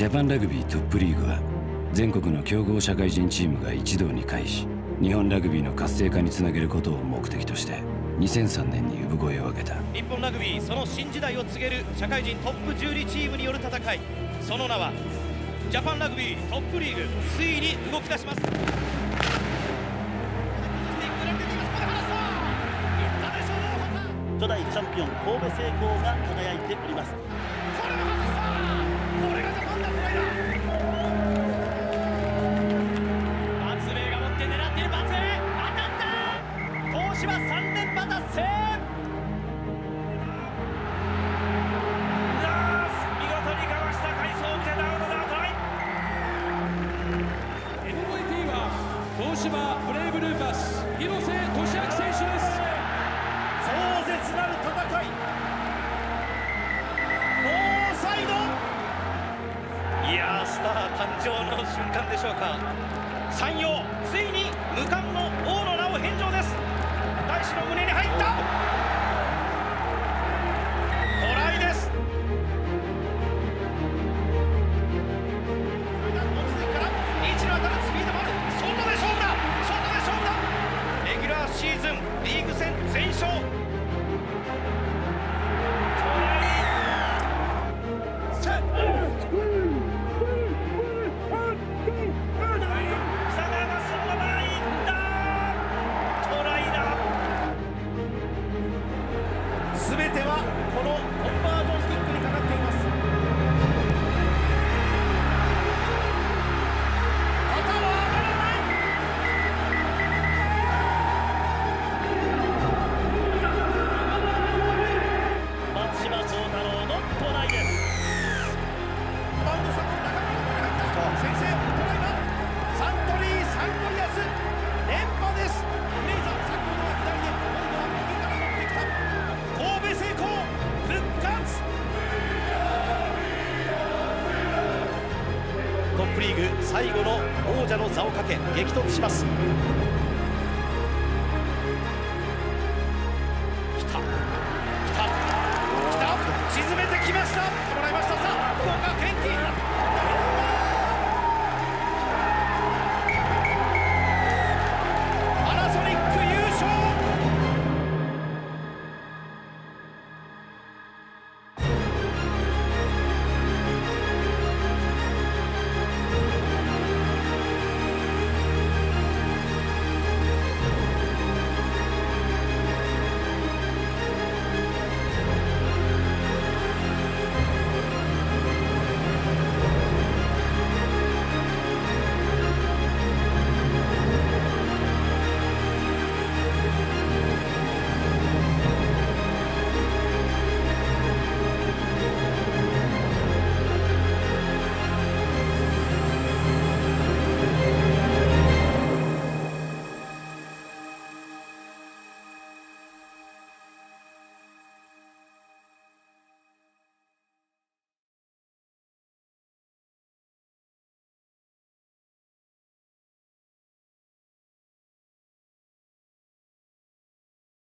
ジャパンラグビートップリーグは全国の強豪社会人チームが一堂に会し日本ラグビーの活性化につなげることを目的として2003年に産声を上げた。日本ラグビーその新時代を告げる社会人トップ12チームによる戦い。その名はジャパンラグビートップリーグついに動き出します初代チャンピオン神戸製鋼が輝いております東芝ブレイブルーパス広瀬俊明選手です。壮絶なる戦い。ノーサイド。いやスター誕生の瞬間でしょうか。山陽ついに無冠の王の名を返上ですこのリーグ最後の王者の座をかけ激突します。